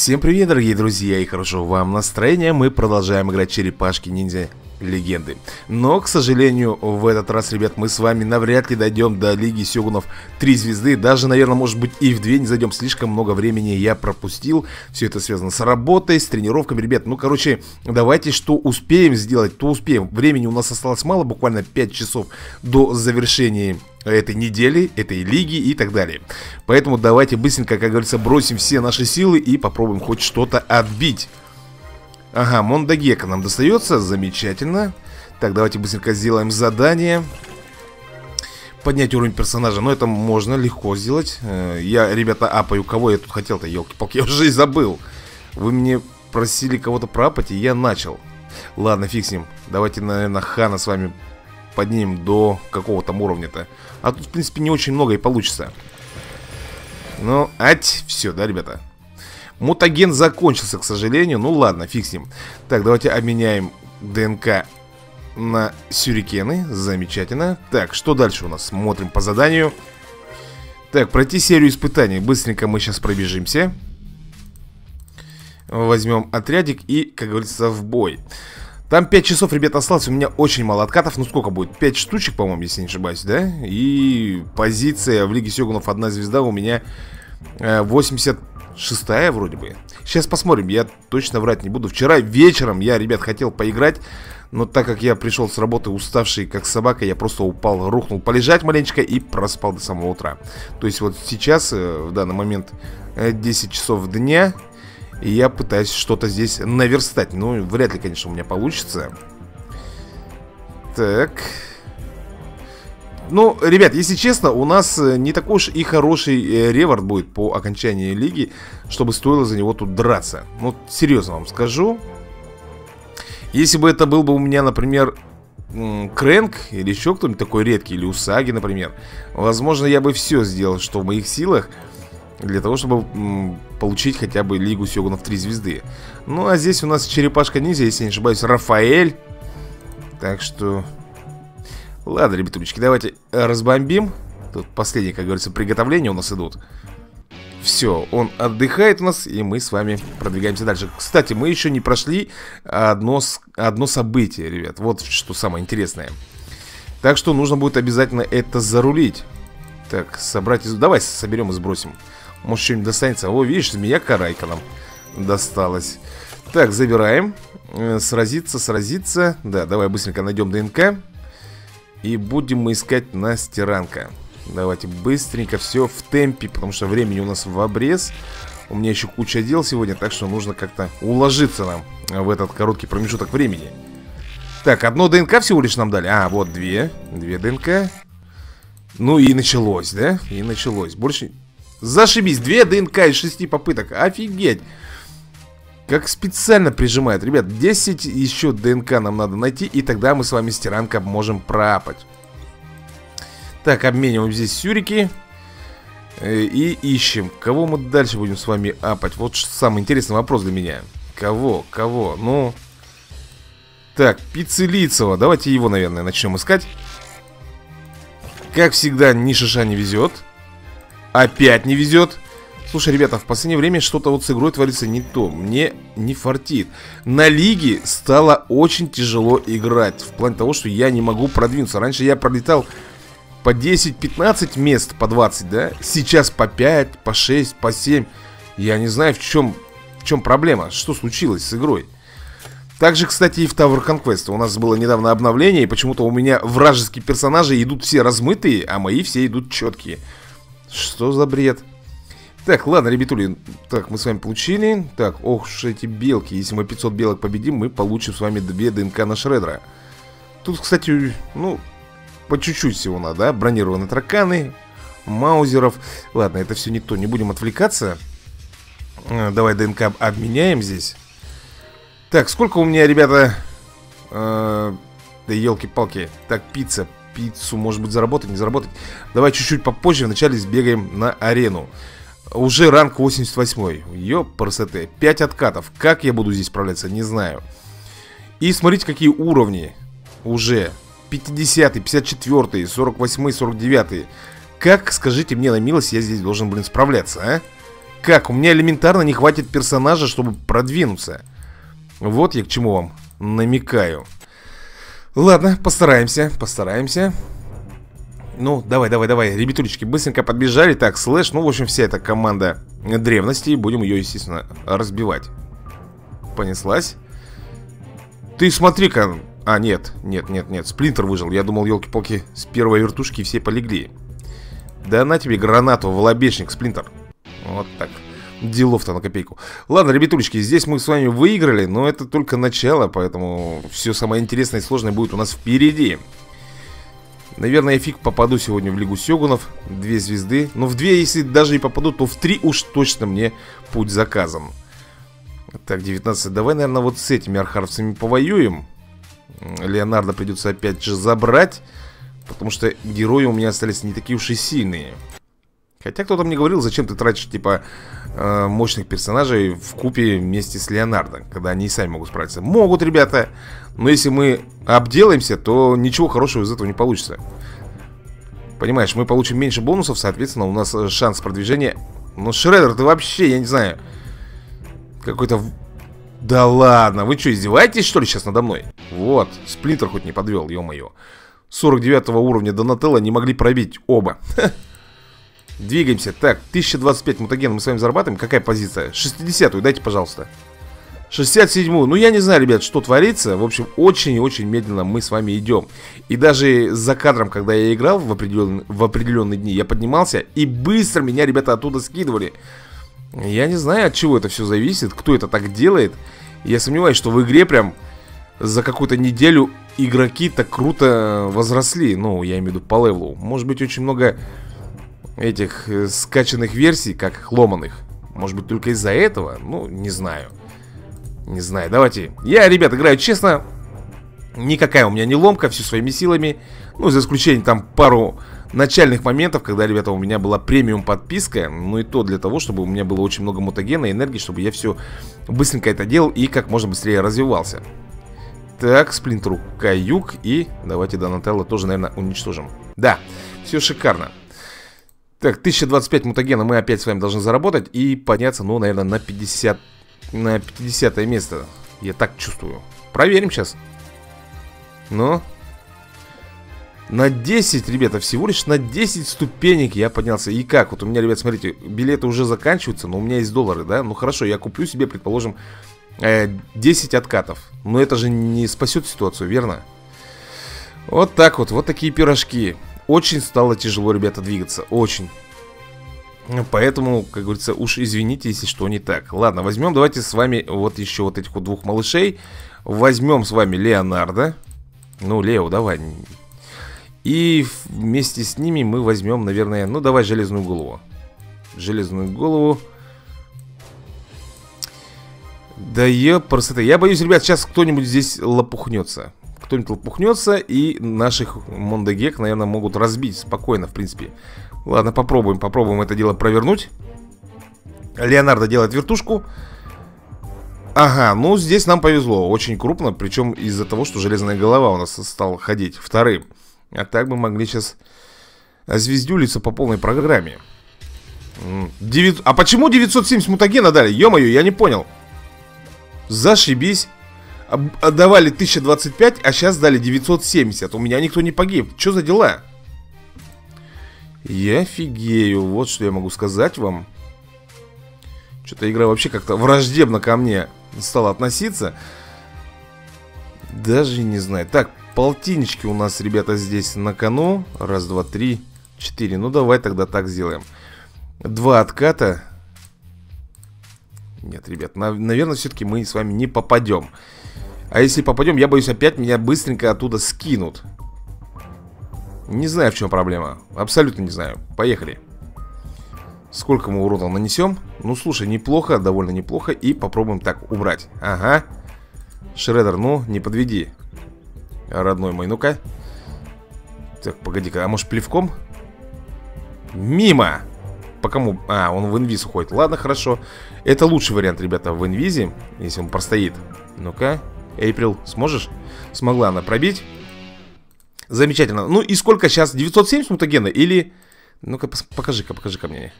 Всем привет, дорогие друзья, и хорошо вам настроения. Мы продолжаем играть черепашки-ниндзя легенды. Но, к сожалению, в этот раз, ребят, мы с вами навряд ли дойдем до Лиги Сёгунов 3 звезды. Даже, наверное, может быть и в 2 не зайдем. Слишком много времени я пропустил. Все это связано с работой, с тренировками. Ребят, ну, короче, давайте что успеем сделать, то успеем. Времени у нас осталось мало, буквально 5 часов до завершения этой недели, этой лиги и так далее. Поэтому давайте быстренько, как говорится, бросим все наши силы и попробуем хоть что-то отбить. Ага, Мондагека нам достается, замечательно. Так, давайте быстренько сделаем задание. Поднять уровень персонажа, но это можно легко сделать. Э, Я, ребята, апаю, кого я тут хотел-то, елки-палки, я уже и забыл. Вы мне просили кого-то проапать, и я начал. Ладно, ним. Давайте, наверное, Хана с вами поднимем до какого там уровня-то. А тут, в принципе, не очень много и получится. Ну, ать, все, да, ребята Мутаген закончился, к сожалению. Ну ладно, фиг с ним. Так, давайте обменяем ДНК на сюрикены. Замечательно. Так, что дальше у нас? Смотрим по заданию. Так, пройти серию испытаний. Быстренько мы сейчас пробежимся. Возьмем отрядик и, как говорится, в бой. Там 5 часов, ребята, осталось. У меня очень мало откатов. Ну, сколько будет? 5 штучек, по-моему, если не ошибаюсь, да? И позиция в Лиге Сёгунов одна звезда у меня 80 э, Шестая вроде бы. Сейчас посмотрим, я точно врать не буду. Вчера вечером я, ребят, хотел поиграть Но так как я пришел с работы уставший как собака Я просто упал, рухнул полежать маленечко И проспал до самого утра. То есть вот сейчас, э, в данный момент 10 э, часов дня И я пытаюсь что-то здесь наверстать. Ну, вряд ли, конечно, у меня получится. Так... Ну, ребят, если честно, у нас э, не такой уж и хороший э, ревард будет по окончании лиги, чтобы стоило за него тут драться. Ну, серьезно вам скажу. Если бы это был бы у меня, например, Крэнк или еще кто-нибудь такой редкий, или Усаги, например, возможно, я бы все сделал, что в моих силах, для того, чтобы получить хотя бы Лигу Сёгунов 3 звезды. Ну, а здесь у нас черепашка-ниндзя, если не ошибаюсь, Рафаэль. Так что Ладно, ребятулечки, давайте разбомбим Тут последние, как говорится, приготовления у нас идут все, он отдыхает у нас, и мы с вами продвигаемся дальше. Кстати, мы еще не прошли одно, одно событие, ребят. Вот что самое интересное. Так что нужно будет обязательно это зарулить. Так, собрать... Из... Давай соберем и сбросим. Может, что-нибудь достанется. О, видишь, змея карайка нам досталась. Так, забираем. Э, сразиться, сразиться. Да, давай быстренько найдем ДНК. И будем мы искать Настиранка Давайте быстренько все в темпе Потому что времени у нас в обрез. У меня еще куча дел сегодня Так что нужно как-то уложиться нам В этот короткий промежуток времени. Так, одно ДНК всего лишь нам дали? А, вот две. Две ДНК. Ну и началось, да? И началось. Больше... Зашибись, две ДНК из шести попыток. Офигеть как специально прижимает. Ребят, 10 еще ДНК нам надо найти И тогда мы с вами стиранка можем проапать Так, обмениваем здесь сюрики. Э, И ищем Кого мы дальше будем с вами апать. Вот самый интересный вопрос для меня. Кого? Кого? Ну... Так, Пиццелицева. Давайте его, наверное, начнем искать. Как всегда, ни шиша не везет Опять не везет Слушай, ребята, в последнее время что-то вот с игрой творится не то. Мне не фартит. На лиге стало очень тяжело играть. В плане того, что я не могу продвинуться. Раньше я пролетал по 10-15 мест, по 20, да? Сейчас по 5, по 6, по 7. Я не знаю, в чем, в чем проблема. Что случилось с игрой. Также, кстати, и в Tower Conquest У нас было недавно обновление И почему-то у меня вражеские персонажи идут все размытые А мои все идут четкие Что за бред? Так, ладно, ребятули, так, мы с вами получили. Так, ох уж эти белки. Если мы 500 белок победим, мы получим с вами 2 ДНК на Шредера. Тут, кстати, ну, по чуть-чуть всего надо, да? Бронированные тараканы, маузеров. Ладно, это все не то, не будем отвлекаться. Э, Давай ДНК обменяем здесь. Так, сколько у меня, ребята? Э, Да елки-палки Так, пицца, пиццу, может быть, заработать, не заработать. Давай чуть-чуть попозже вначале сбегаем на арену уже ранг 88 Ёпрсоте 5 откатов Как я буду здесь справляться, не знаю И смотрите, какие уровни Уже 50 54 48 49 Как, скажите мне на милость, я здесь должен, блин, справляться, а? Как? У меня элементарно не хватит персонажа, чтобы продвинуться. Вот я к чему вам намекаю. Ладно, постараемся, постараемся. Ну, давай, давай, давай, ребятулечки, быстренько подбежали Так, слэш, ну, в общем, вся эта команда древности Будем ее, естественно, разбивать. Понеслась. Ты смотри-ка А, нет, нет, нет, нет, сплинтер выжил Я думал, елки-палки, с первой вертушки все полегли. Да на тебе гранату в лобешник, сплинтер. Вот так Делов-то на копейку. Ладно, ребятулечки, здесь мы с вами выиграли Но это только начало, поэтому Все самое интересное и сложное будет у нас впереди Наверное, я фиг попаду сегодня в Лигу Сёгунов Две звезды. Но в две, если даже и попаду, то в три уж точно мне путь заказан. Так, 19 Давай, наверное, вот с этими архаровцами повоюем. Леонардо придется опять же забрать Потому что герои у меня остались не такие уж и сильные Хотя кто-то мне говорил, зачем ты тратишь, типа, э, мощных персонажей в купе вместе с Леонардо, когда они и сами могут справиться. Могут, ребята, но если мы обделаемся, то ничего хорошего из этого не получится. Понимаешь, мы получим меньше бонусов, соответственно, у нас шанс продвижения... Ну, Шредер, ты вообще, я не знаю, какой-то... Да ладно, вы что, издеваетесь, что ли, сейчас надо мной? Вот, сплинтер хоть не подвел, ё-моё. 49 уровня Донателло не могли пробить оба. Двигаемся. Так, 1025 мутаген мы с вами зарабатываем. Какая позиция? 60-ю дайте, пожалуйста. 67-ю. Ну, я не знаю, ребят, что творится. В общем, очень и очень медленно мы с вами идем. И даже за кадром, когда я играл в, определен... в определенные дни, я поднимался, и быстро меня ребята оттуда скидывали. Я не знаю, от чего это все зависит, кто это так делает. Я сомневаюсь, что в игре прям за какую-то неделю игроки так круто возросли. Ну, я имею в виду по левелу. Может быть, очень много этих э, скачанных версий, как ломаных. Может быть, только из-за этого? Ну, не знаю. Не знаю, давайте. Я, ребят, играю честно. Никакая у меня не ломка, все своими силами. Ну, за исключением там пару начальных моментов, когда, ребята, у меня была премиум подписка. Ну и то для того, чтобы у меня было очень много мутагена и энергии, чтобы я все быстренько это делал и как можно быстрее развивался. Так, сплинтеру каюк и давайте Донателло тоже, наверное, уничтожим. Да, все шикарно. Так, 1025 мутагена мы опять с вами должны заработать и подняться, ну, наверное, на 50, на 50 место. Я так чувствую. Проверим сейчас. Ну. На 10, ребята, всего лишь на 10 ступенек я поднялся. И как? Вот у меня, ребят, смотрите, билеты уже заканчиваются, но у меня есть доллары, да? Ну, хорошо, я куплю себе, предположим, 10 э, откатов. Но это же не спасет ситуацию, верно? Вот так вот, вот такие пирожки. Очень стало тяжело, ребята, двигаться. Очень. Поэтому, как говорится, уж извините, если что не так. Ладно, возьмем, давайте с вами вот еще вот этих вот двух малышей. Возьмем с вами Леонардо. Ну, Лео, давай. И вместе с ними мы возьмем, наверное, ну, давай железную голову. Железную голову. Да ёпрст это. Я боюсь, ребят, сейчас кто-нибудь здесь лопухнется кто-нибудь лопухнется И наших Мондегек, наверное, могут разбить спокойно, в принципе. Ладно, попробуем, попробуем это дело провернуть. Леонардо делает вертушку. Ага, ну здесь нам повезло. Очень крупно, причем из-за того, что железная голова у нас стала ходить Вторым. А так мы могли сейчас звездюлиться по полной программе. 9... А почему 970 мутагена дали? Ё-моё, я не понял. Зашибись Отдавали 1025, а сейчас дали 970 У меня никто не погиб. Что за дела? Я офигею. Вот что я могу сказать вам. Что-то игра вообще как-то враждебно ко мне Стала относиться. Даже не знаю. Так, полтиннички у нас, ребята, здесь на кону. Раз, два, три, четыре. Ну давай тогда так сделаем. Два отката. Нет, ребят, на наверное, все-таки мы с вами не попадем а если попадем, я боюсь, опять меня быстренько оттуда скинут. Не знаю, в чем проблема. Абсолютно не знаю. Поехали. Сколько мы урона нанесем? Ну, слушай, неплохо, довольно неплохо. И попробуем так убрать. Ага. Шредер, ну, не подведи. Родной мой, ну-ка. Так, погоди-ка, а может плевком? Мимо! По кому? А, он в инвиз уходит. Ладно, хорошо. Это лучший вариант, ребята, в инвизе, если он простоит. Ну-ка. Эйприл, сможешь? Смогла она пробить. Замечательно. Ну и сколько сейчас? 970 мутагена или... Ну-ка, покажи-ка, покажи-ка мне.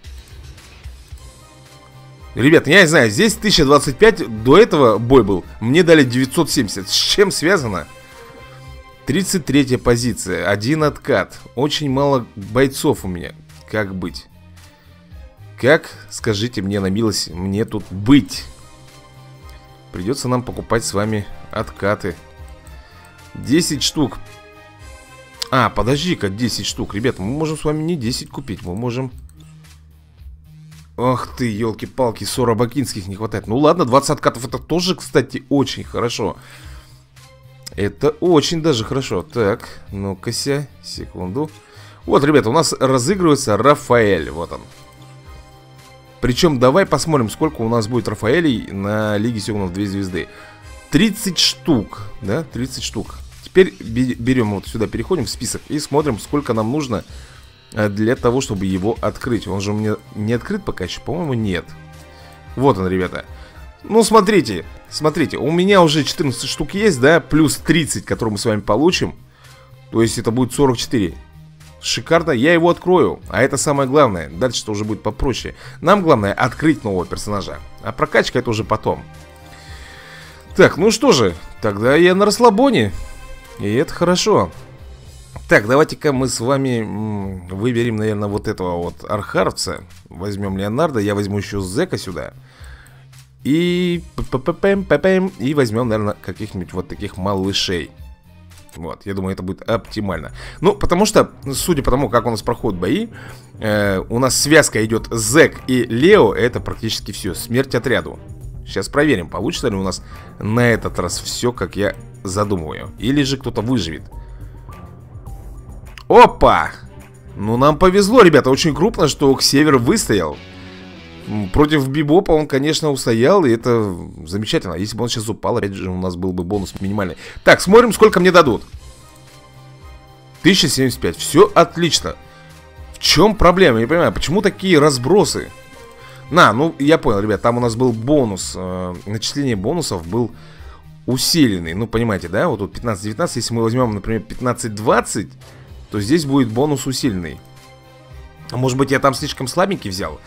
Ребят, я не знаю, здесь 1025, до этого бой был. Мне дали 970. С чем связано? 33 позиция, один откат. Очень мало бойцов у меня. Как быть? Как, скажите мне на милость, мне тут быть? Придется нам покупать с вами откаты. 10 штук. А, подожди-ка, 10 штук. Ребят, мы можем с вами не 10 купить, мы можем... Ах ты, елки-палки, 40 бакинских не хватает. Ну ладно, 20 откатов это тоже, кстати, очень хорошо. Это очень даже хорошо. Так, ну-ка, секунду. Вот, ребята, у нас разыгрывается Рафаэль. Вот он. Причем давай посмотрим, сколько у нас будет Рафаэлей на Лиге Сёгунов 2 звезды. 30 штук, да, 30 штук. Теперь берем вот сюда, переходим в список и смотрим, сколько нам нужно э, для того, чтобы его открыть. Он же у меня не открыт пока еще, по-моему, нет. Вот он, ребята. Ну, смотрите, смотрите, у меня уже 14 штук есть, да, плюс 30, которые мы с вами получим. То есть это будет 44. Шикарно, я его открою, а это самое главное. Дальше-то уже будет попроще. Нам главное открыть нового персонажа, а прокачка это уже потом. Так, ну что же, тогда я на расслабоне. И это хорошо. Так, давайте-ка мы с вами выберем, наверное, вот этого вот архаровца. Возьмем Леонардо, я возьму еще Зека сюда. И... И возьмем, наверное, каких-нибудь вот таких малышей. Вот, я думаю, это будет оптимально. Ну, потому что, судя по тому, как у нас проходят бои, э, у нас связка идет Зек и Лео, это практически все. Смерть отряду. Сейчас проверим, получится ли у нас на этот раз все, как я задумываю. Или же кто-то выживет. Опа! Ну, нам повезло, ребята, очень крупно, что Ксевер выстоял. Против Бибопа он, конечно, устоял, и это замечательно. Если бы он сейчас упал, опять же, у нас был бы бонус минимальный. Так, смотрим, сколько мне дадут. 1075. Все отлично. В чем проблема? Я не понимаю, почему такие разбросы? На, ну, я понял, ребят, там у нас был бонус. Э, начисление бонусов был усиленный. Ну, понимаете, да? Вот тут 15-19. Если мы возьмем, например, 15-20, то здесь будет бонус усиленный. А может быть, я там слишком слабенький взял?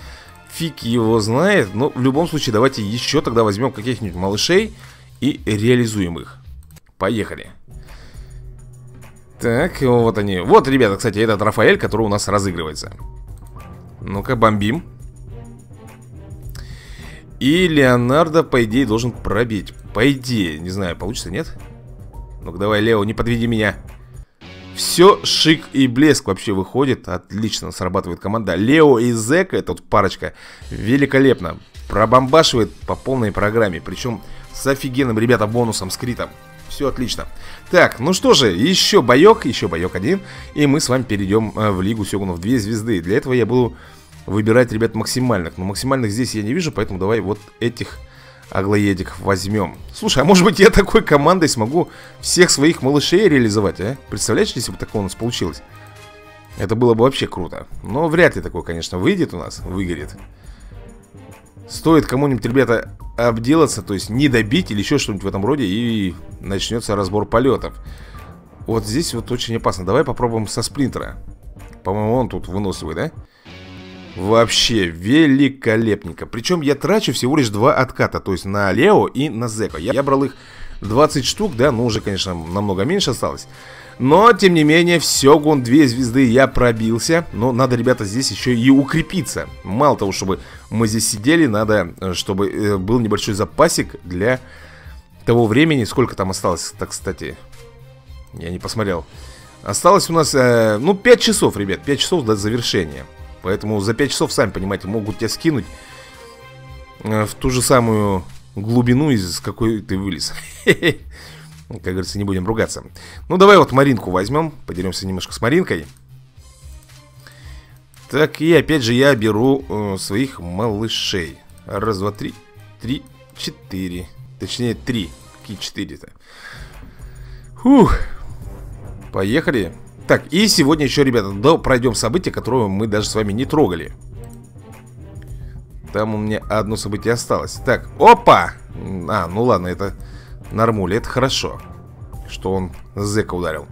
Фиг его знает. Но в любом случае давайте еще тогда возьмем каких-нибудь малышей и реализуем их. Поехали. Так, вот они. Вот, ребята, кстати, этот Рафаэль, который у нас разыгрывается. Ну-ка, бомбим. И Леонардо, по идее, должен пробить. По идее, не знаю, получится, нет? Ну-ка, давай, Лео, не подведи меня. Все шик и блеск вообще выходит. Отлично срабатывает команда. Лео и Зека, эта вот парочка, великолепно. Пробомбашивает по полной программе. Причем с офигенным, ребята, бонусом, скритом. Все отлично. Так, ну что же, еще боек, еще боек один. И мы с вами перейдем э, в Лигу Сёгунов 2 звезды. Для этого я буду выбирать, ребят, максимальных. Но максимальных здесь я не вижу, поэтому давай вот этих аглоедиков возьмем. Слушай, а может быть я такой командой смогу всех своих малышей реализовать, а? Представляешь, если бы такое у нас получилось? Это было бы вообще круто. Но вряд ли такое, конечно, выйдет у нас, выгорит. Стоит кому-нибудь, ребята, обделаться, то есть не добить или еще что-нибудь в этом роде, и начнется разбор полетов. Вот здесь вот очень опасно. Давай попробуем со сплинтера. По-моему, он тут выносливый, да? Вообще великолепненько. Причем я трачу всего лишь два отката, то есть на Лео и на Зеко. Я, я брал их 20 штук, да, ну уже, конечно, намного меньше осталось. Но, тем не менее, все, гон, две звезды я пробился. Но надо, ребята, здесь еще и укрепиться. Мало того, чтобы мы здесь сидели, надо, э, чтобы э, был небольшой запасик для того времени. Сколько там осталось, так, кстати, я не посмотрел. Осталось у нас, э, ну, 5 часов, ребят, 5 часов до завершения. Поэтому за 5 часов, сами понимаете, могут тебя скинуть э, в ту же самую глубину, из какой ты вылез. Как говорится, не будем ругаться. Ну, давай вот Маринку возьмем. Подеремся немножко с Маринкой. Так, и опять же я беру э, своих малышей. Раз, два, три. Три, четыре. Точнее, три. Какие четыре-то? Фух. Поехали. Так, и сегодня еще, ребята, да, пройдем событие, которое мы даже с вами не трогали. Там у меня одно событие осталось. Так, опа! А, ну ладно, это нормули, это хорошо. Что он зэка ударил.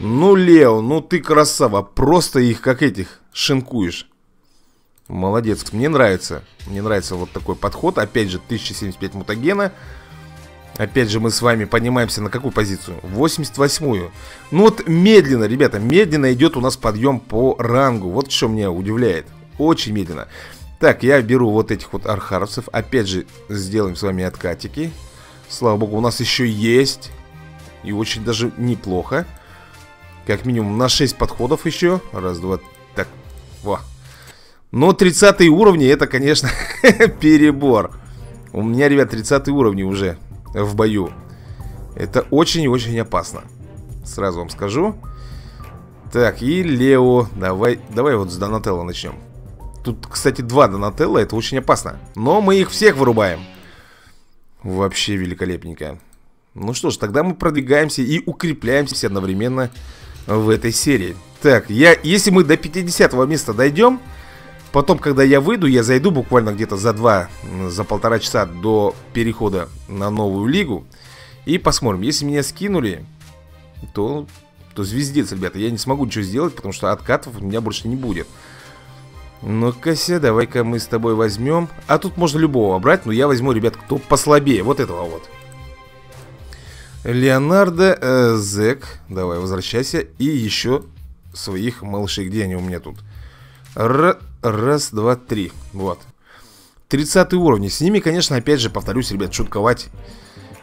Ну, Лео, ну ты красава. Просто их, как этих, шинкуешь. Молодец, мне нравится Мне нравится вот такой подход Опять же, 1075 мутагена Опять же, мы с вами поднимаемся на какую позицию? 88-ю Ну вот медленно, ребята, медленно идет у нас подъем по рангу. Вот что меня удивляет. Очень медленно. Так, я беру вот этих вот архаровцев. Опять же, сделаем с вами откатики. Слава богу, у нас еще есть. И очень даже неплохо. Как минимум на 6 подходов еще. Раз, два, так, во. Но 30 уровни это, конечно, перебор. У меня, ребят, 30 уровни уже в бою. Это очень и очень опасно. Сразу вам скажу. Так, и Лео. Давай, давай вот с Донателло начнем. Тут, кстати, два Донателло, это очень опасно. Но мы их всех вырубаем. Вообще великолепненько. Ну что ж, тогда мы продвигаемся и укрепляемся одновременно в этой серии. Так, я, если мы до 50 места дойдем, Потом, когда я выйду, я зайду буквально где-то за два, за полтора часа до перехода на новую лигу. И посмотрим. Если меня скинули, то, то звездец, ребята. Я не смогу ничего сделать, потому что откатов у меня больше не будет. Ну-ка, давай-ка мы с тобой возьмем. А тут можно любого брать, но я возьму, ребят, кто послабее. Вот этого вот. Леонардо э, Зек. Давай, возвращайся. И еще своих малышей. Где они у меня тут? Р Раз, два, три. Вот. 30 уровни. С ними, конечно, опять же, повторюсь, ребят, шутковать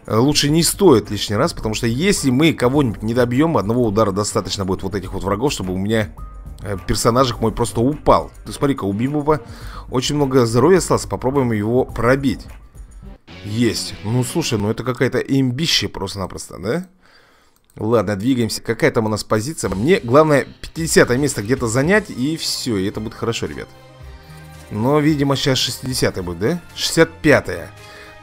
э, лучше не стоит лишний раз, потому что если мы кого-нибудь не добьем, одного удара достаточно будет вот этих вот врагов, чтобы у меня э, персонажик мой просто упал. Ты смотри-ка, у Бибуба очень много здоровья осталось, попробуем его пробить. Есть. Ну, слушай, ну это какая-то имбище просто-напросто, да? Ладно, двигаемся. Какая там у нас позиция? Мне главное 50 место где-то занять, и все, и это будет хорошо, ребят. Но, видимо, сейчас 60 будет, да? 65 -е.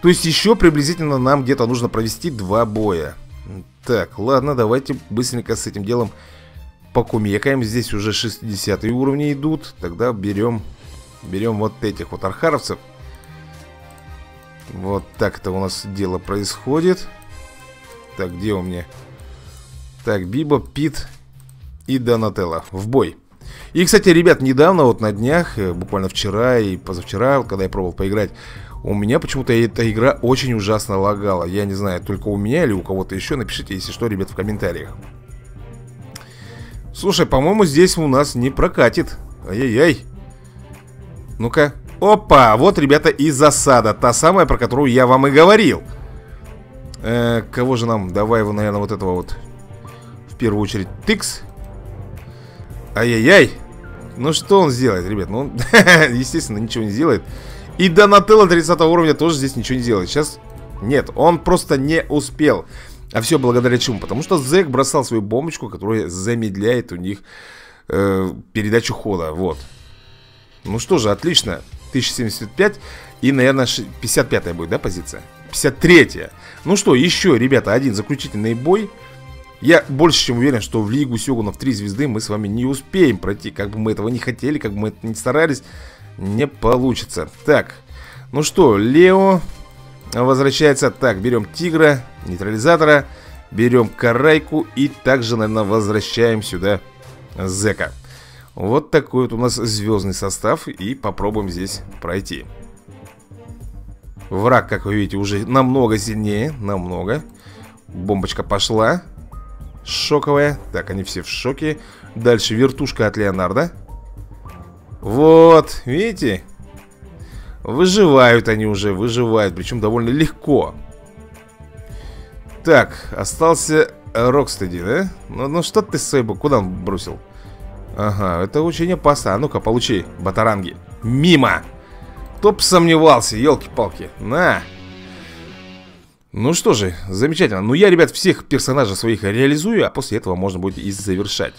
То есть еще приблизительно нам где-то нужно провести два боя. Так, ладно, давайте быстренько с этим делом покумекаем. Здесь уже 60 уровни идут. Тогда берем, берем вот этих вот архаровцев. Вот так это у нас дело происходит. Так, где у меня... Так, Биба, Пит и Донателло в бой. И, кстати, ребят, недавно, вот на днях, э, буквально вчера и позавчера, когда я пробовал поиграть, у меня почему-то эта игра очень ужасно лагала. Я не знаю, только у меня или у кого-то еще. Напишите, если что, ребят, в комментариях. Слушай, по-моему, здесь у нас не прокатит. Ай-яй-яй. Ну-ка. Опа! Вот, ребята, и засада. Та самая, про которую я вам и говорил. Э, кого же нам? Давай его, наверное, вот этого вот в первую очередь тыкс. Ай-яй-яй. Ну что он сделает, ребят? Ну, естественно, ничего не сделает. И Донателло 30 уровня тоже здесь ничего не делает. Сейчас... Нет, он просто не успел. А все благодаря чему? Потому что Зек бросал свою бомбочку, которая замедляет у них э, передачу хода. Вот. Ну что же, отлично. 1075 и, наверное, 55 будет, да, позиция? 53 -я. Ну что, еще, ребята, один заключительный бой. Я больше чем уверен, что в Лигу Сёгунов 3 звезды мы с вами не успеем пройти. Как бы мы этого не хотели, как бы мы это не старались, не получится. Так, ну что, Лео возвращается. Так, берем Тигра, нейтрализатора, берем Карайку и также, наверное, возвращаем сюда Зека. Вот такой вот у нас звездный состав и попробуем здесь пройти. Враг, как вы видите, уже намного сильнее, намного. Бомбочка пошла. Шоковая. Так, они все в шоке. Дальше вертушка от Леонардо. Вот, видите? Выживают они уже, выживают. Причем довольно легко. Так, остался Рокстеди, да? Ну, ну что ты, Сейбу, куда он бросил? Ага, это очень опасно. А ну-ка, получи, батаранги. Мимо! Кто бы сомневался, елки-палки. На! Ну что же, замечательно. Ну я, ребят, всех персонажей своих реализую, а после этого можно будет и завершать.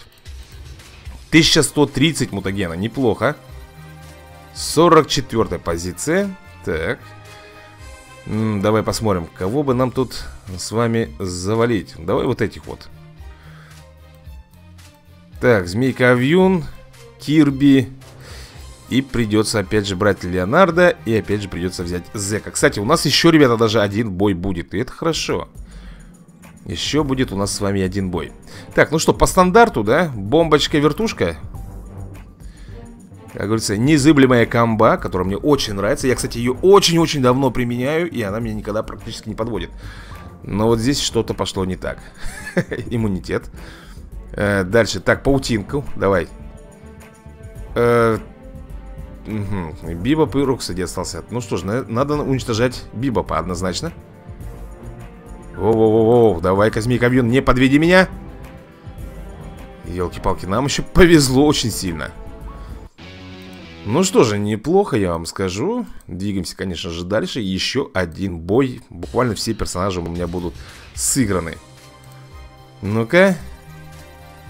1130 мутагена, неплохо. 44 позиция. Так. М -м, давай посмотрим, кого бы нам тут с вами завалить. Давай вот этих вот. Так, Змейка Авьюн, Кирби, и придется опять же брать Леонардо И опять же придется взять Зека Кстати, у нас еще, ребята, даже один бой будет И это хорошо Еще будет у нас с вами один бой Так, ну что, по стандарту, да? Бомбочка-вертушка Как говорится, незыблемая комба, которая мне очень нравится. Я, кстати, ее очень-очень давно применяю, и она меня никогда практически не подводит. Но вот здесь что-то пошло не так. Иммунитет. Э, дальше. Так, паутинку. Давай. Угу. Бибоп и Роксади остался. Ну что ж, надо уничтожать Бибопа однозначно. Воу-воу-воу, давай, Казмик Авьон, не подведи меня. Елки-палки, нам еще повезло очень сильно. Ну что же, неплохо, я вам скажу. Двигаемся, конечно же, дальше. Еще один бой. Буквально все персонажи у меня будут сыграны. Ну-ка.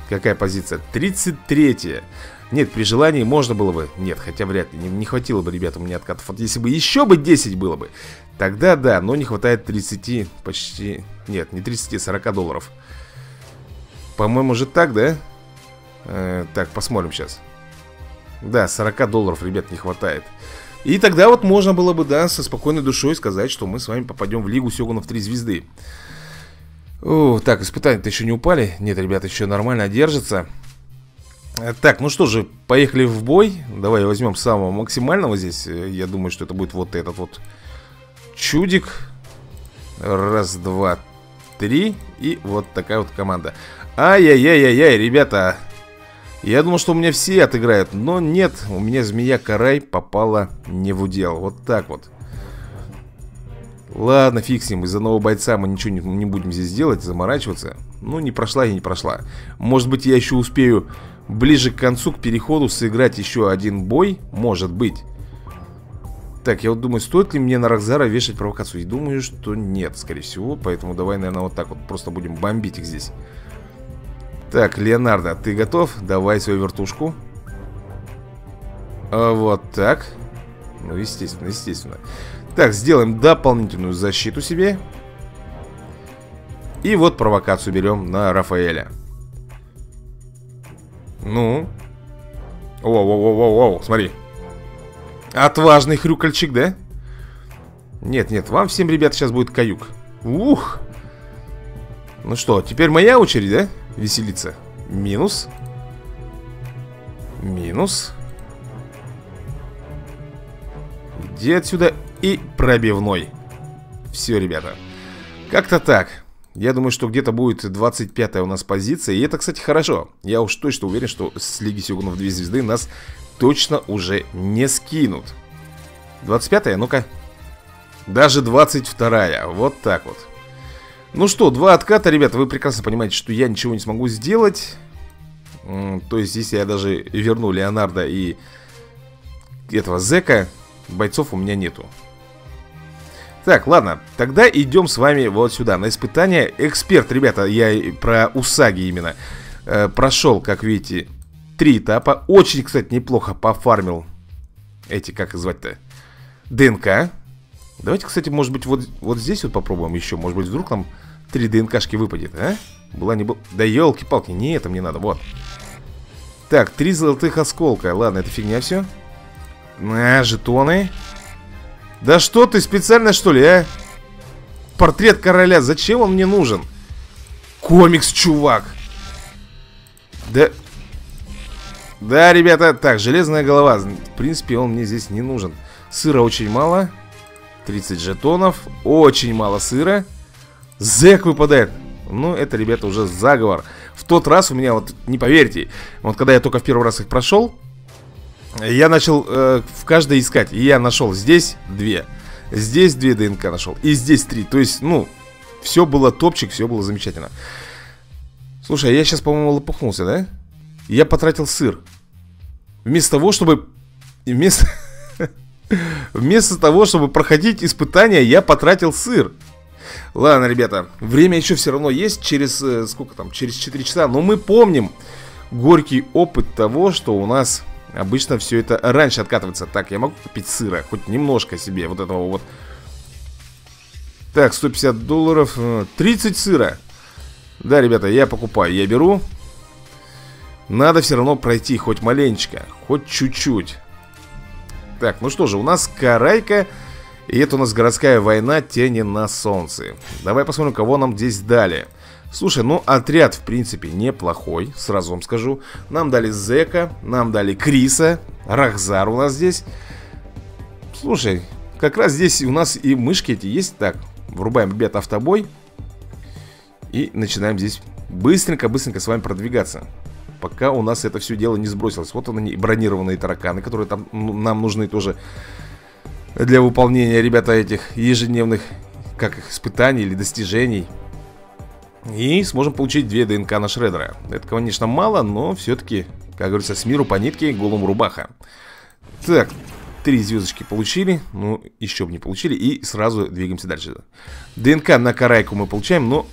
Какая позиция? 33-я. Нет, при желании можно было бы Нет, хотя вряд ли, не, не хватило бы, ребята, у меня откатов Вот если бы еще бы 10 было бы Тогда да, но не хватает 30 Почти, нет, не 30, 40 долларов По-моему же так, да? Э, так, посмотрим сейчас Да, 40 долларов, ребят, не хватает и тогда вот можно было бы, да, со спокойной душой сказать, что мы с вами попадем в Лигу Сёгунов 3 звезды. О, так, испытания-то еще не упали. Нет, ребята, еще нормально держатся. Э, так, ну что же, поехали в бой. Давай возьмем самого максимального здесь. Э, Я думаю, что это будет вот этот вот Чудик. Раз, два, три. И вот такая вот команда. Ай-яй-яй-яй-яй, ребята. Я думал, что у меня все отыграют Но нет, у меня змея Карай попала не в удел. Вот так вот. Ладно, ним, из-за нового бойца мы ничего не, не будем здесь делать, заморачиваться. Ну, не прошла и не прошла. Может быть, я еще успею ближе к концу, к переходу сыграть еще один бой, может быть. Так, я вот думаю, стоит ли мне на Рокзара вешать провокацию? И думаю, что нет, скорее всего. Поэтому давай, наверное, вот так вот просто будем бомбить их здесь. Так, Леонардо, ты готов? Давай свою вертушку. А, вот так. Ну, естественно, естественно. Так, сделаем дополнительную защиту себе. И вот провокацию берем на Рафаэля. Ну? Воу-воу-воу-воу, смотри. Отважный хрюкальчик, да? Нет, нет, вам всем, ребят, сейчас будет каюк. Ух! Ну что, теперь моя очередь, да? Веселиться. Минус. Минус. Иди отсюда и пробивной. Все, ребята. Как-то так. Я думаю, что где-то будет 25-я у нас позиция. И это, кстати, хорошо. Я уж точно уверен, что с Лиги Сёгунов 2 звезды нас точно уже не скинут. 25-я? Ну-ка. Даже 22-я. Вот так вот. Ну что, два отката, ребята. Вы прекрасно понимаете, что я ничего не смогу сделать. То есть, если я даже верну Леонардо и этого Зека, бойцов у меня нету. Так, ладно, тогда идем с вами вот сюда, на испытание. Эксперт, ребята, я про Усаги именно э, прошел, как видите, три этапа. Очень, кстати, неплохо пофармил эти, как их звать-то, ДНК. Давайте, кстати, может быть, вот, вот здесь вот попробуем еще. Может быть, вдруг нам три ДНКшки выпадет, а? Была не была. Да елки-палки, не это мне надо, вот. Так, три золотых осколка. Ладно, это фигня все. На, жетоны. Да что ты, специально что ли, а? Портрет короля, зачем он мне нужен? Комикс, чувак. Да... Да, ребята, так, железная голова. В принципе, он мне здесь не нужен. Сыра очень мало. 30 жетонов. Очень мало сыра. Зэк выпадает. Ну, это, ребята, уже заговор. В тот раз у меня, вот, не поверьте Вот когда я только в первый раз их прошел я начал э, в каждой искать. И я нашел здесь две. Здесь две ДНК нашел. И здесь три. То есть, ну, все было топчик, все было замечательно. Слушай, я сейчас, по-моему, лопухнулся, да? Я потратил сыр. Вместо того, чтобы... Вместо... Вместо того, чтобы проходить испытания, я потратил сыр. Ладно, ребята, время еще все равно есть через... Э, сколько там? Через 4 часа. Но мы помним горький опыт того, что у нас Обычно все это раньше откатывается. Так, я могу купить сыра, хоть немножко себе Вот этого вот. Так, 150 долларов. 30 э, сыра. Да, ребята, я покупаю, я беру. Надо все равно пройти хоть маленечко Хоть чуть-чуть. Так, ну что же, у нас карайка И это у нас городская война Тени на солнце. Давай посмотрим, кого нам здесь дали Слушай, ну отряд в принципе неплохой, сразу вам скажу. Нам дали Зека, нам дали Криса, Рахзар у нас здесь. Слушай, как раз здесь у нас и мышки эти есть Так, врубаем, ребят, автобой И начинаем здесь быстренько-быстренько с вами продвигаться. Пока у нас это все дело не сбросилось. Вот они, бронированные тараканы, которые там ну, нам нужны тоже Для выполнения, ребята, этих ежедневных, как их, испытаний или достижений и сможем получить две ДНК на Шреддера Это, конечно, мало, но все-таки, как говорится, с миру по нитке, голым рубаха. Так, три звездочки получили Ну, еще бы не получили И сразу двигаемся дальше. ДНК на Карайку мы получаем, но,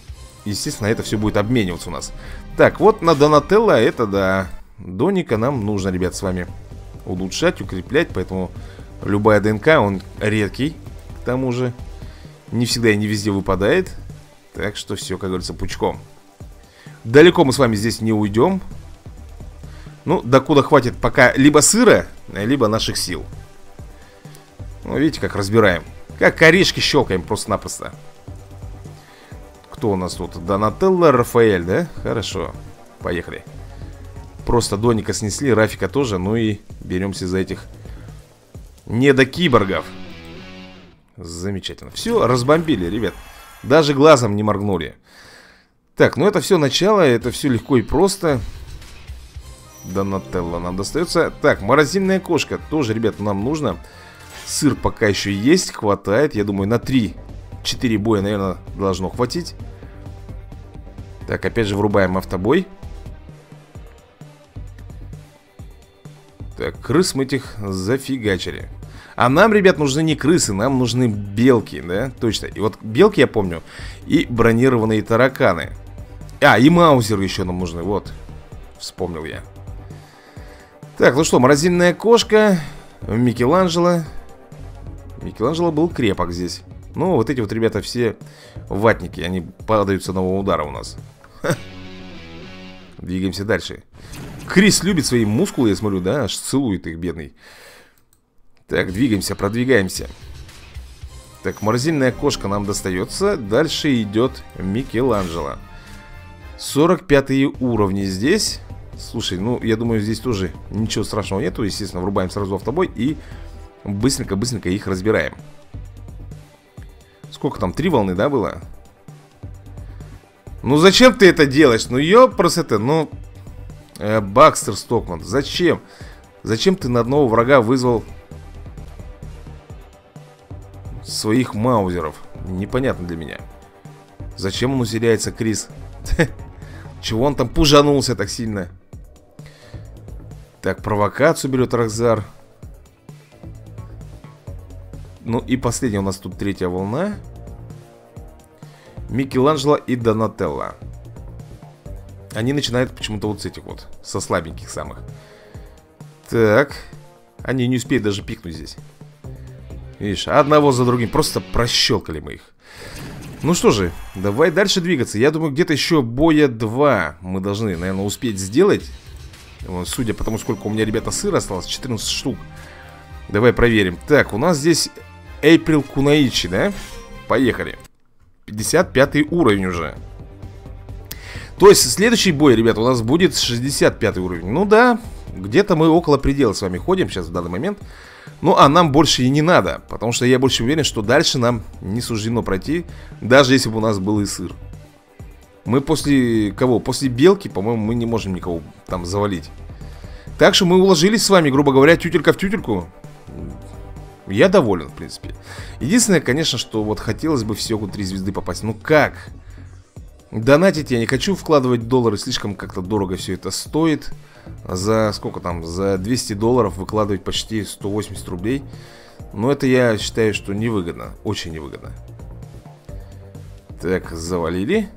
естественно, это все будет обмениваться у нас. Так, вот на Донателло это, да Доника нам нужно, ребят, с вами улучшать, укреплять Поэтому любая ДНК, он редкий К тому же. Не всегда и не везде выпадает так что все, как говорится, пучком. Далеко мы с вами здесь не уйдем Ну, докуда хватит пока либо сыра, либо наших сил. Ну, видите, как разбираем. Как корешки щелкаем просто-напросто. Кто у нас тут? Донателло, Рафаэль, да? Хорошо, поехали. Просто Доника снесли, Рафика тоже Ну и беремся за этих недокиборгов. Замечательно. Все, разбомбили, ребят даже глазом не моргнули. Так, ну это все начало, это все легко и просто. Донателло нам достается Так, морозильная кошка. Тоже, ребят, нам нужно. Сыр пока еще есть, хватает. Я думаю, на 3-4 боя, наверное, должно хватить. Так, опять же врубаем автобой. Так, крыс мы этих зафигачили а нам, ребят, нужны не крысы, нам нужны белки, да? Точно. И вот белки я помню. И бронированные тараканы. А, и маузеры еще нам нужны, вот. Вспомнил я. Так, ну что, морозильная кошка. Микеланджело. Микеланджело был крепок здесь. Ну, вот эти вот ребята все ватники. Они падают с одного удара у нас. Ха. Двигаемся дальше. Крис любит свои мускулы, я смотрю, да? Аж целует их, бедный. Так, двигаемся, продвигаемся. Так, морозильная кошка нам достается. Дальше идет Микеланджело. 45 уровни здесь. Слушай, ну, я думаю, здесь тоже ничего страшного нету. Естественно, врубаем сразу автобой и быстренько-быстренько их разбираем. Сколько там, три волны, да, было? Ну, зачем ты это делаешь? Ну, ёпрос это, ну... Э, Бакстер Стокман, зачем? Зачем ты на одного врага вызвал своих маузеров. Непонятно для меня. Зачем он усиляется, Крис? Чего он там пужанулся так сильно? Так, провокацию берет Рахзар. Ну и последняя у нас тут третья волна. Микеланджело и Донателло. Они начинают почему-то вот с этих вот, со слабеньких самых. Так. Они не успеют даже пикнуть здесь. Видишь, одного за другим. Просто прощелкали мы их. Ну что же, давай дальше двигаться. Я думаю, где-то еще боя два Мы должны, наверное, успеть сделать. Судя по тому, сколько у меня, ребята, сыра осталось 14 штук. Давай проверим. Так, у нас здесь Эйприл Кунаичи, да? Поехали. 55 уровень уже То есть следующий бой, ребята, у нас будет 65 уровень Ну да, где-то мы около предела с вами ходим сейчас в данный момент ну, а нам больше и не надо, потому что я больше уверен, что дальше нам не суждено пройти, даже если бы у нас был и сыр. Мы после кого? После белки, по-моему, мы не можем никого там завалить. Так что мы уложились с вами, грубо говоря, тютелька в тютельку. Я доволен, в принципе. Единственное, конечно, что вот хотелось бы в Сёгу 3 звезды попасть. Ну как? Донатить я не хочу вкладывать доллары, слишком как-то дорого все это стоит за сколько там, за 200 долларов выкладывать почти 180 рублей. Но это я считаю, что невыгодно, очень невыгодно. Так, завалили.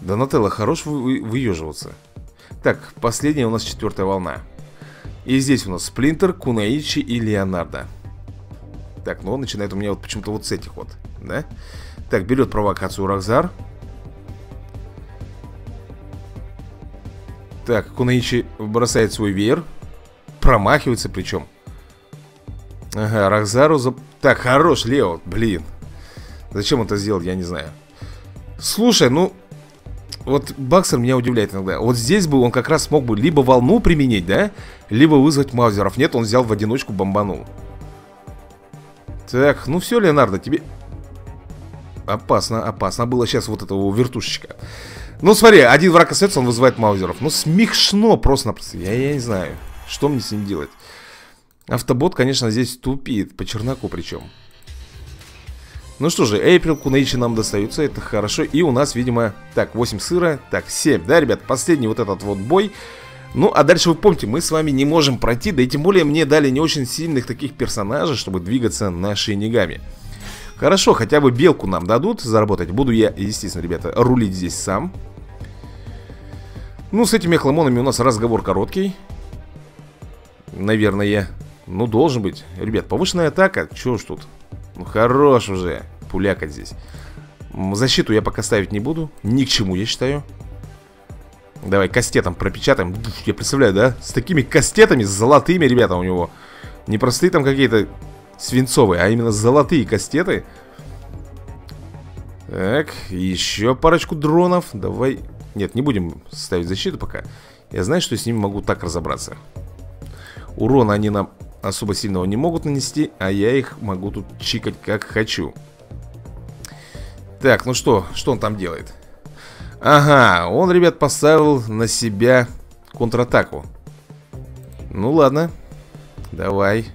Донателло, хорош вы, выеживаться. Так, последняя у нас четвертая волна. И здесь у нас Сплинтер, Кунаичи и Леонардо. Так, ну он начинает у меня вот почему-то вот с этих вот, да? Так, берет провокацию Рахзар. Так, Кунаичи бросает свой веер. Промахивается причем. Ага, Рахзару за... Так, хорош, Лео, блин. Зачем он это сделал, я не знаю. Слушай, ну Вот Баксер меня удивляет иногда Вот здесь бы он как раз смог бы либо волну применить, да? Либо вызвать маузеров Нет, он взял в одиночку бомбанул Так, ну все, Леонардо, тебе... Опасно, опасно. Было сейчас вот этого вертушечка. Ну смотри, один враг остается, он вызывает маузеров. Ну смешно просто-напросто я, я не знаю, что мне с ним делать. Автобот, конечно, здесь тупит По чернаку причем ну что же, Эйприл Кунейчи нам достаются, это хорошо. И у нас, видимо, так, 8 сыра Так, 7, да, ребят, последний вот этот вот бой. Ну, а дальше вы помните, мы с вами не можем пройти, да и тем более мне дали не очень сильных таких персонажей, чтобы двигаться на шинигами. Хорошо, хотя бы белку нам дадут заработать. Буду я, естественно, ребята, рулить здесь сам. Ну, с этими хламонами у нас разговор короткий. Наверное. Ну, должен быть. Ребят, повышенная атака. Чё ж тут? Ну, хорош уже пулякать здесь. Защиту я пока ставить не буду. Ни к чему, я считаю. Давай кастетом пропечатаем. Я представляю, да? С такими кастетами, золотыми, ребята, у него. Не простые там какие-то свинцовые, а именно золотые кастеты. Так, еще парочку дронов. Давай... Нет, не будем ставить защиту пока. Я знаю, что с ними могу так разобраться. Урона они нам особо сильного не могут нанести, а я их могу тут чикать как хочу. Так, ну что, что он там делает? Ага, он, ребят, поставил на себя контратаку. Ну ладно, давай.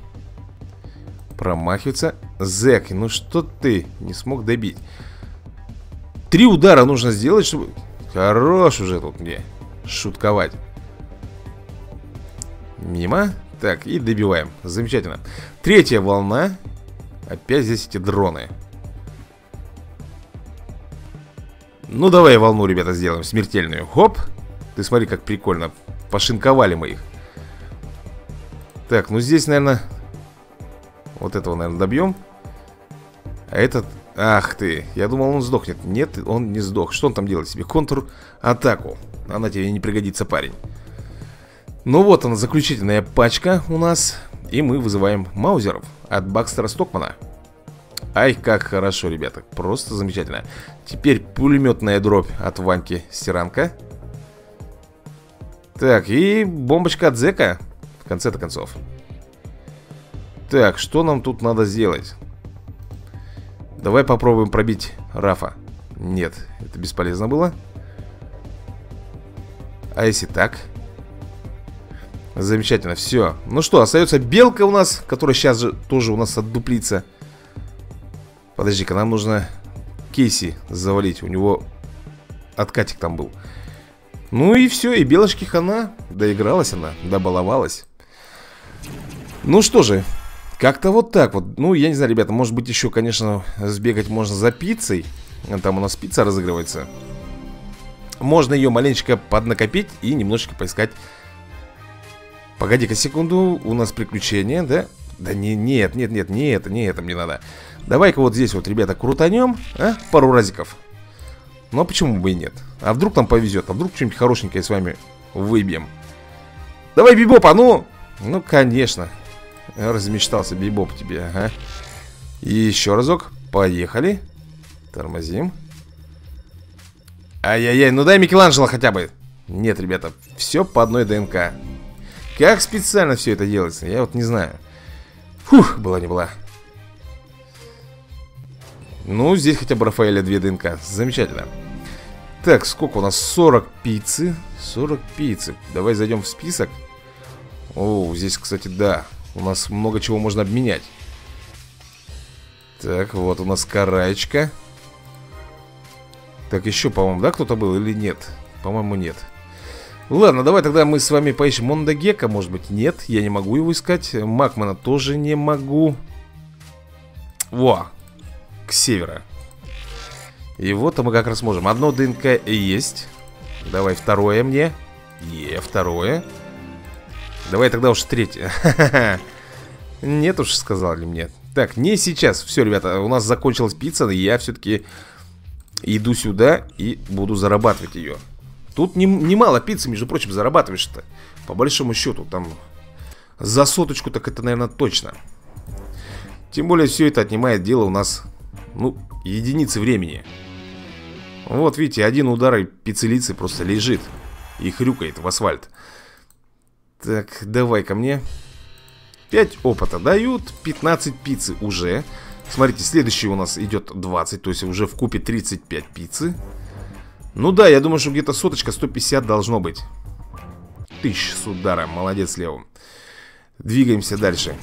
Промахиваться. Зэк, ну что ты не смог добить? Три удара нужно сделать, чтобы... Хорош уже тут мне шутковать. Мимо. Так, и добиваем. Замечательно. Третья волна. Опять здесь эти дроны. Ну, давай волну, ребята, сделаем смертельную. Хоп. Ты смотри, как прикольно. Пошинковали мы их. Так, ну здесь, наверное... Вот этого, наверное, добьем. А этот... Ах ты, я думал, он сдохнет. Нет, он не сдох. Что он там делает себе? Контр-атаку. Она тебе не пригодится, парень. Ну вот она, заключительная пачка у нас И мы вызываем маузеров от Бакстера Стокмана Ай, как хорошо, ребята, просто замечательно Теперь пулеметная дробь от Ваньки Стиранка Так, и бомбочка от Зека В конце-то концов Так, что нам тут надо сделать? Давай попробуем пробить Рафа. Нет, это бесполезно было. А если так? Замечательно, все Ну что, остается белка у нас Которая сейчас же тоже у нас отдуплится. Подожди-ка, нам нужно Кейси завалить. У него откатик там был. Ну и все, и белочки хана. Доигралась она, добаловалась. Ну что же Как-то вот так вот Ну, я не знаю, ребята, может быть еще, конечно Сбегать можно за пиццей Там у нас пицца разыгрывается Можно ее маленечко поднакопить И немножечко поискать Погоди-ка секунду, у нас приключения, да? Да не, нет, нет, нет, не это, не это мне надо Давай-ка вот здесь вот, ребята, крутанем, а? Пару разиков Ну а почему бы и нет? А вдруг нам повезет, а вдруг что-нибудь хорошенькое с вами выбьем Давай, Бибопа, ну! Ну, конечно Размечтался Бибоп тебе, ага. И еще разок, поехали. Тормозим. Ай-яй-яй, ну дай Микеланджело хотя бы. Нет, ребята, все по одной ДНК. Как специально все это делается, я вот не знаю. Фух, была не была. Ну, здесь хотя бы Рафаэля 2 ДНК. Замечательно. Так, сколько у нас? 40 пиццы. 40 пиццы. Давай зайдем в список. О, здесь, кстати, да У нас много чего можно обменять. Так, вот у нас караечка. Так, еще, по-моему, да, кто-то был или нет? По-моему, нет. Ладно, давай тогда мы с вами поищем Мондагека, может быть, нет, я не могу его искать Макмана тоже не могу. Во, к северу И вот мы как раз можем. Одно ДНК есть. Давай второе мне. Е, второе Давай тогда уж третье Нет уж, сказали мне Так, не сейчас Все, ребята, у нас закончилась пицца Я все-таки иду сюда и буду зарабатывать ее Тут немало не пиццы, между прочим, зарабатываешь-то. По большому счету, там за соточку так это, наверное, точно. Тем более все это отнимает дело у нас, ну, единицы времени. Вот, видите, один удар и пиццелицы просто лежит И хрюкает в асфальт Так, давай ко мне. 5 опыта дают 15 пиццы уже. Смотрите, следующий у нас идет 20 То есть уже в купе 35 пиццы. Ну да, я думаю, что где-то соточка 150 должно быть. Тысяч с ударом, молодец Лео. Двигаемся дальше.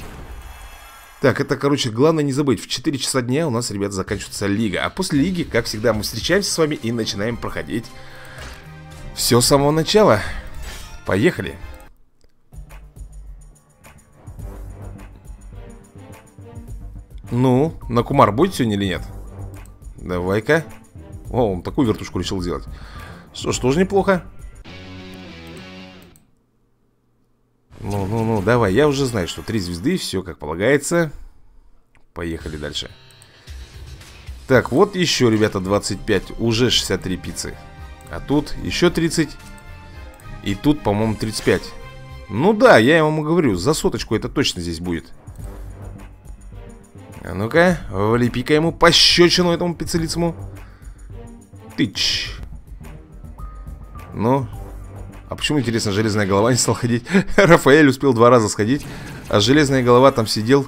Так, это, короче, главное не забыть. В 4 часа дня у нас, ребят, заканчивается лига. А после лиги, как всегда, мы встречаемся с вами И начинаем проходить Все с самого начала. Поехали Ну, на кумар будет сегодня или нет? Давай-ка. О, он такую вертушку решил сделать. Что ж, тоже неплохо. Ну-ну-ну, давай, я уже знаю, что три звезды, все как полагается. Поехали дальше. Так, вот еще, ребята, 25 Уже 63 пиццы. А тут еще 30 И тут, по-моему, 35 Ну да, я вам говорю, за соточку это точно здесь будет А ну-ка, влепи-ка ему пощечину этому пиццелицему Тыч Ну, а почему, интересно, железная голова не стал ходить? Рафаэль успел два раза сходить, а железная голова там сидел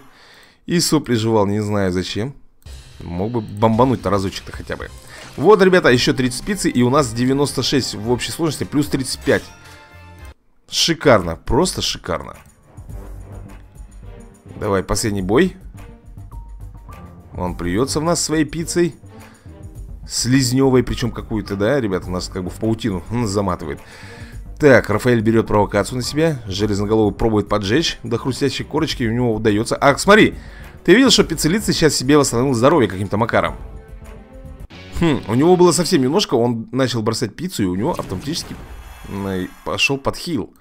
и сопли жевал, не знаю зачем. Мог бы бомбануть-то разочек-то хотя бы. Вот, ребята, еще 30 спицы, и у нас 96 в общей сложности, плюс 35. Шикарно, просто шикарно. Давай, последний бой. Он плюется в нас своей пиццей. Слизневой, причем какую-то, да, ребята, нас как бы в паутину заматывает. Так, Рафаэль берет провокацию на себя Железноголовый пробует поджечь до хрустящей корочки И у него удается А, смотри, ты видел, что пиццелица сейчас себе восстановил здоровье каким-то макаром? Хм, у него было совсем немножко Он начал бросать пиццу и у него автоматически пошел под хил.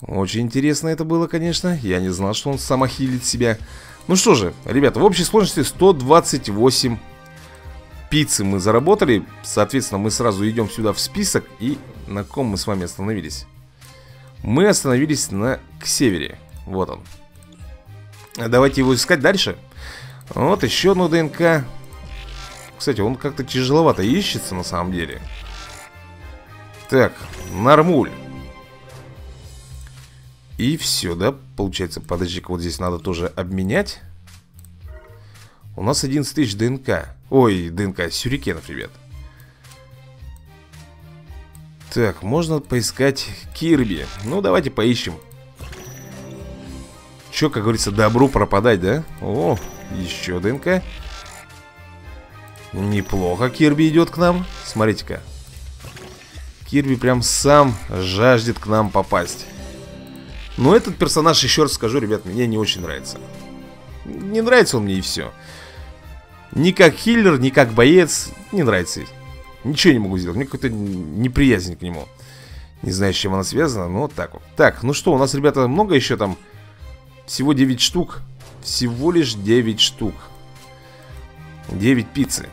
Очень интересно это было, конечно. Я не знал, что он самохилит себя Ну что же, ребята, в общей сложности 128 пиццы мы заработали Соответственно, мы сразу идем сюда в список И на ком мы с вами остановились? Мы остановились на к севере. Вот он. Давайте его искать дальше. Вот еще одно ДНК. Кстати, он как-то тяжеловато ищется на самом деле. Так, нормуль. И все, да? Получается, подожди-ка, вот здесь надо тоже обменять. У нас 11 тысяч ДНК. Ой, ДНК сюрикенов, ребят. Так, можно поискать Кирби Ну, давайте поищем Че, как говорится, добру пропадать, да? О, еще ДНК Неплохо Кирби идет к нам Смотрите-ка Кирби прям сам жаждет к нам попасть Но этот персонаж, еще раз скажу, ребят, мне не очень нравится. Не нравится он мне и все Ни как хиллер, ни как боец Не нравится. Ничего не могу сделать, мне какая-то неприязнь к нему. Не знаю, с чем она связана, но вот так вот. Так, ну что, у нас, ребята, много еще там? Всего 9 штук. Всего лишь 9 штук. 9 пиццы.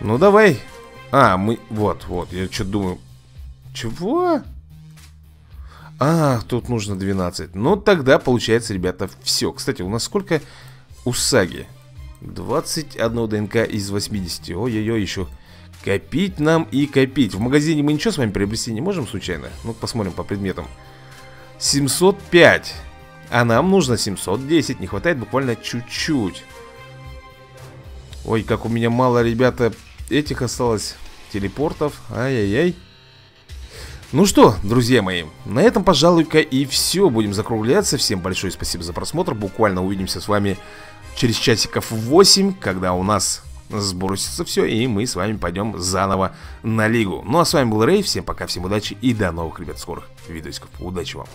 Ну давай. А, мы, вот, вот, я что-то думаю. Чего? А, тут нужно 12 Ну тогда получается, ребята, все Кстати, у нас сколько Усаги 21 ДНК из 80 Ой-ой-ой, еще копить нам и копить. В магазине мы ничего с вами приобрести не можем случайно? Ну, посмотрим по предметам. 705 А нам нужно 710 Не хватает буквально чуть-чуть. Ой, как у меня мало, ребята Этих осталось телепортов. Ай-яй-яй ну что, друзья мои, на этом, пожалуй-ка, и все. Будем закругляться. Всем большое спасибо за просмотр. Буквально увидимся с вами через часиков 8, когда у нас сбросится все, и мы с вами пойдем заново на лигу. Ну а с вами был Рэй, всем пока, всем удачи и до новых, ребят, скорых видосиков. Удачи вам!